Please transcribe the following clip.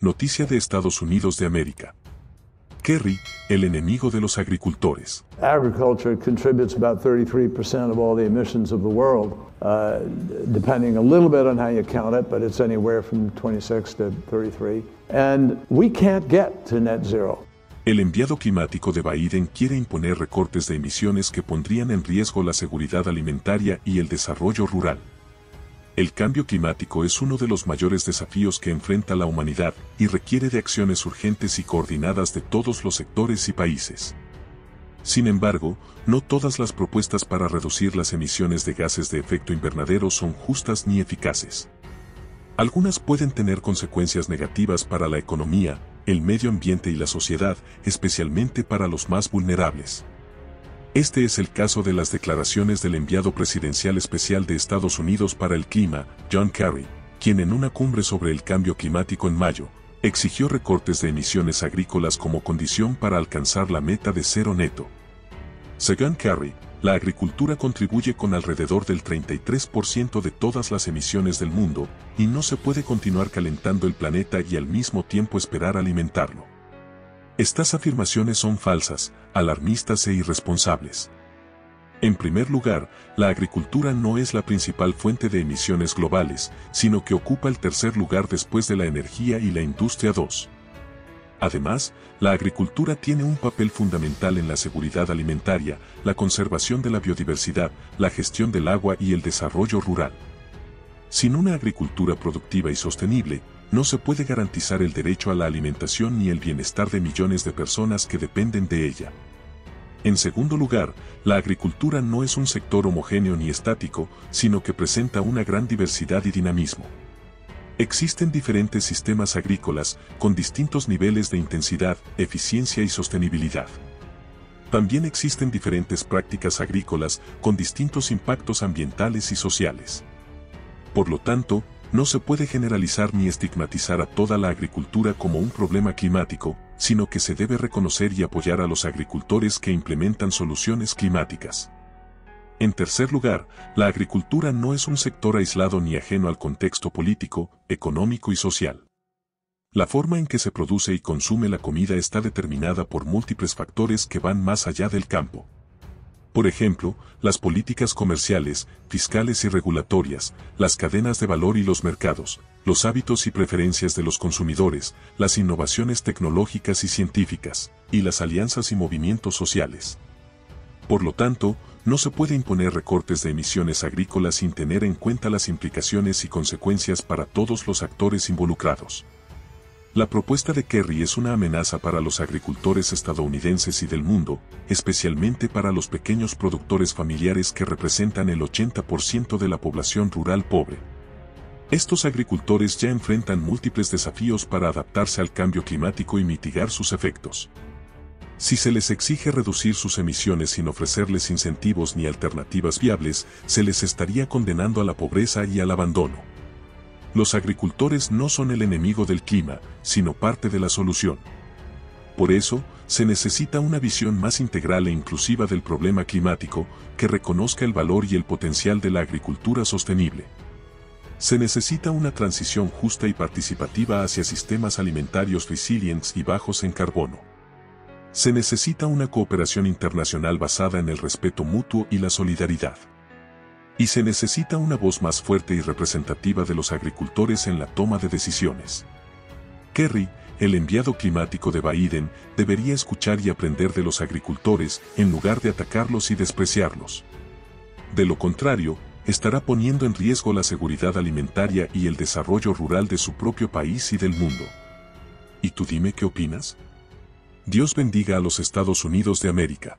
Noticia de Estados Unidos de América. Kerry, el enemigo de los agricultores. Agriculture contributes about 33% of all the emissions of the world, uh, depending a little bit on how you count it, but it's anywhere from 26 to 33. And we can't get to net zero. El enviado climático de Biden quiere imponer recortes de emisiones que pondrían en riesgo la seguridad alimentaria y el desarrollo rural. El cambio climático es uno de los mayores desafíos que enfrenta la humanidad y requiere de acciones urgentes y coordinadas de todos los sectores y países. Sin embargo, no todas las propuestas para reducir las emisiones de gases de efecto invernadero son justas ni eficaces. Algunas pueden tener consecuencias negativas para la economía, el medio ambiente y la sociedad, especialmente para los más vulnerables. Este es el caso de las declaraciones del enviado presidencial especial de Estados Unidos para el clima, John Kerry, quien en una cumbre sobre el cambio climático en mayo, exigió recortes de emisiones agrícolas como condición para alcanzar la meta de cero neto. Según Kerry, la agricultura contribuye con alrededor del 33% de todas las emisiones del mundo, y no se puede continuar calentando el planeta y al mismo tiempo esperar alimentarlo. Estas afirmaciones son falsas, alarmistas e irresponsables. En primer lugar, la agricultura no es la principal fuente de emisiones globales, sino que ocupa el tercer lugar después de la energía y la industria 2. Además, la agricultura tiene un papel fundamental en la seguridad alimentaria, la conservación de la biodiversidad, la gestión del agua y el desarrollo rural. Sin una agricultura productiva y sostenible, no se puede garantizar el derecho a la alimentación ni el bienestar de millones de personas que dependen de ella. En segundo lugar, la agricultura no es un sector homogéneo ni estático, sino que presenta una gran diversidad y dinamismo. Existen diferentes sistemas agrícolas con distintos niveles de intensidad, eficiencia y sostenibilidad. También existen diferentes prácticas agrícolas con distintos impactos ambientales y sociales. Por lo tanto, no se puede generalizar ni estigmatizar a toda la agricultura como un problema climático, sino que se debe reconocer y apoyar a los agricultores que implementan soluciones climáticas. En tercer lugar, la agricultura no es un sector aislado ni ajeno al contexto político, económico y social. La forma en que se produce y consume la comida está determinada por múltiples factores que van más allá del campo. Por ejemplo, las políticas comerciales, fiscales y regulatorias, las cadenas de valor y los mercados, los hábitos y preferencias de los consumidores, las innovaciones tecnológicas y científicas, y las alianzas y movimientos sociales. Por lo tanto, no se puede imponer recortes de emisiones agrícolas sin tener en cuenta las implicaciones y consecuencias para todos los actores involucrados. La propuesta de Kerry es una amenaza para los agricultores estadounidenses y del mundo, especialmente para los pequeños productores familiares que representan el 80% de la población rural pobre. Estos agricultores ya enfrentan múltiples desafíos para adaptarse al cambio climático y mitigar sus efectos. Si se les exige reducir sus emisiones sin ofrecerles incentivos ni alternativas viables, se les estaría condenando a la pobreza y al abandono. Los agricultores no son el enemigo del clima, sino parte de la solución. Por eso, se necesita una visión más integral e inclusiva del problema climático, que reconozca el valor y el potencial de la agricultura sostenible. Se necesita una transición justa y participativa hacia sistemas alimentarios resilientes y bajos en carbono. Se necesita una cooperación internacional basada en el respeto mutuo y la solidaridad. Y se necesita una voz más fuerte y representativa de los agricultores en la toma de decisiones. Kerry, el enviado climático de Biden, debería escuchar y aprender de los agricultores en lugar de atacarlos y despreciarlos. De lo contrario, estará poniendo en riesgo la seguridad alimentaria y el desarrollo rural de su propio país y del mundo. ¿Y tú dime qué opinas? Dios bendiga a los Estados Unidos de América.